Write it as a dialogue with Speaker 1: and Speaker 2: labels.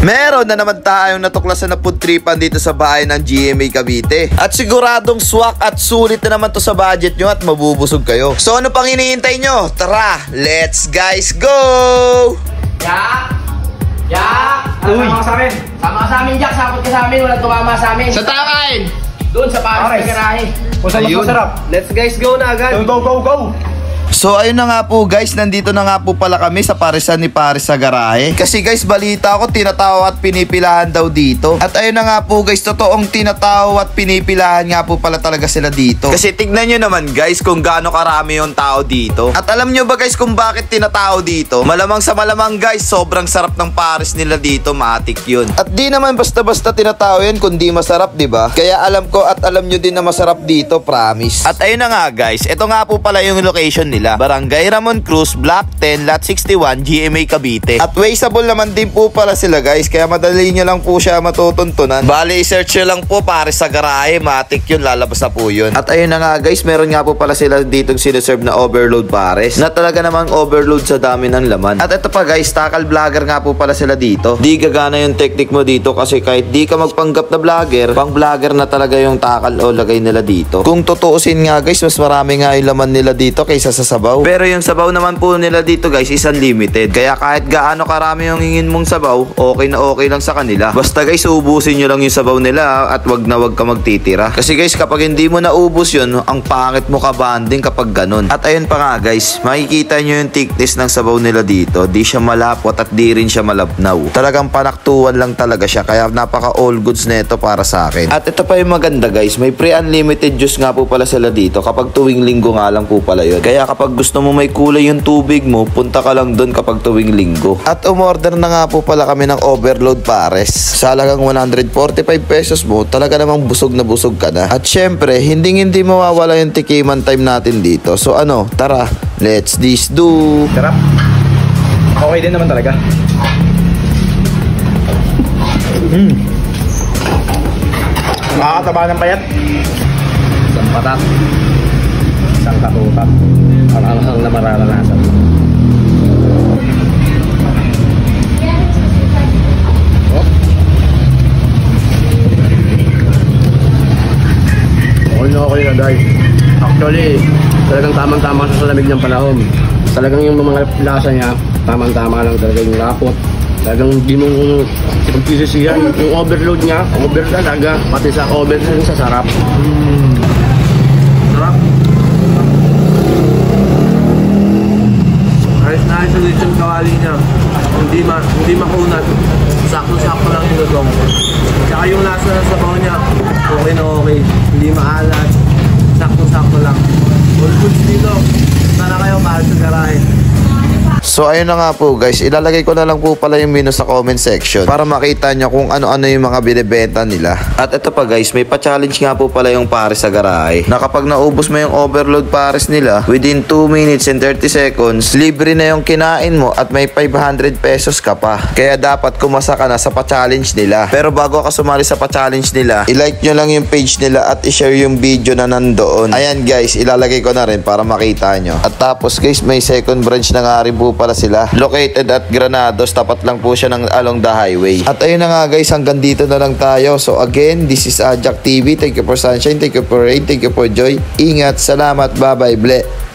Speaker 1: Meron na naman tayong natuklasan na food tripan dito sa bahay ng GMA Cavite. At siguradong swak at sulit na naman to sa budget nyo at mabubusog kayo. So ano pang hinihintay nyo? Tara, let's guys go!
Speaker 2: Jack! Jack! Uy! Sama ka sa amin. Sama ka sa amin, Jack. Sapot ka sa amin. Walang tumama sa amin.
Speaker 3: Sa takain!
Speaker 2: Doon sa Paris na garahe.
Speaker 3: Kung saan mas
Speaker 1: Ayun.
Speaker 3: masarap. Let's guys, go na agad. Go, go, go!
Speaker 1: So ayun na nga po guys, nandito na nga po pala kami sa parisan ni Paris sa garahe. Kasi guys, balita ko tinatawa at pinipilahan daw dito. At ayun na nga po guys, totoong tinatawa at pinipilahan nga po pala talaga sila dito. Kasi tignan nyo naman guys kung gaano karami yung tao dito. At alam nyo ba guys kung bakit tinatao dito? Malamang sa malamang guys, sobrang sarap ng Paris nila dito, matik yun. At di naman basta-basta tinatao yan kundi masarap, di ba? Kaya alam ko at alam nyo din na masarap dito, promise. At ayun na nga guys, ito nga po pala yung location nila. Barangay Ramon Cruz, Block 10, Lot 61, GMA Cavite. At wasteable naman din po pala sila guys, kaya madali nyo lang po siya matutuntunan. Bali, search nyo lang po pare sa garahe, matik yun, lalabas na po yun. At ayun na nga guys, meron nga po pala sila dito sinaserve na overload pares. Na talaga namang overload sa dami ng laman. At ito pa guys, takal vlogger nga po pala sila dito. Di gagana yung technique mo dito kasi kahit di ka magpanggap na vlogger, pang vlogger na talaga yung takal o lagay nila dito. Kung tutuusin nga guys, mas marami nga yung laman nila dito kaysa sa sabaw. Pero yung sabaw naman po nila dito guys is unlimited. Kaya kahit gaano karami yung hingin mong sabaw, okay na okay lang sa kanila. Basta guys, ubusin nyo lang yung sabaw nila at wag na wag ka magtitira. Kasi guys, kapag hindi mo naubos yun, ang pangit mo ka banding kapag ganun. At ayun pa nga guys, makikita nyo yung thickness ng sabaw nila dito. Di siya malapot at di rin siya malabnaw. Talagang panaktuan lang talaga siya. Kaya napaka all goods nito para sa akin. At ito pa yung maganda guys, may pre-unlimited juice nga po pala sila dito kapag tuwing linggo nga lang po pala yun. Kaya kapag gusto mo may kulay yung tubig mo, punta ka lang doon kapag tuwing linggo. At umorder na nga po pala kami ng overload pares. Sa halagang 145 pesos mo, talaga namang busog na busog ka na. At syempre, hindi hindi mawawala yung tikiman time natin dito. So ano, tara, let's this do.
Speaker 3: Sarap. Okay din naman talaga. Hmm. Makakataba ng payat. Isang patat. Isang katutat. Ang anghang na mararanasan. Oh. Okay na okay na guys. Actually, talagang tamang-tama sa lamig ng panahon. Talagang yung mga lasa niya, tamang-tama lang talaga yung lapot. Talagang di mo pagkisisihan. Yung overload niya, over talaga. Pati sa over sa sarap. Sarap.
Speaker 4: Na ulit yung kawali niya. Hindi, ma hindi makunat. Sakto-sakto lang yung lutong. Tsaka yung lasa ng sabaw niya, okay na okay. Hindi maalat. Sakto-sakto lang. All goods dito. Sana kayo mahal sa garahe.
Speaker 1: So ayun na nga po guys, ilalagay ko na lang po pala yung menu sa comment section para makita nyo kung ano-ano yung mga binibenta nila. At ito pa guys, may pa-challenge nga po pala yung pares sa garahe. Na kapag naubos mo yung overload pares nila, within 2 minutes and 30 seconds, libre na yung kinain mo at may 500 pesos ka pa. Kaya dapat kumasa ka na sa pa-challenge nila. Pero bago ka sumali sa pa-challenge nila, i-like nyo lang yung page nila at i-share yung video na nandoon. Ayan guys, ilalagay ko na rin para makita nyo. At tapos guys, may second branch na nga rin po pala sila. Located at Granados, tapat lang po siya ng along the highway. At ayun na nga guys, hanggang dito na lang tayo. So again, this is Ajak TV. Thank you for sunshine, thank you for rain, thank you for joy. Ingat, salamat, bye-bye, ble.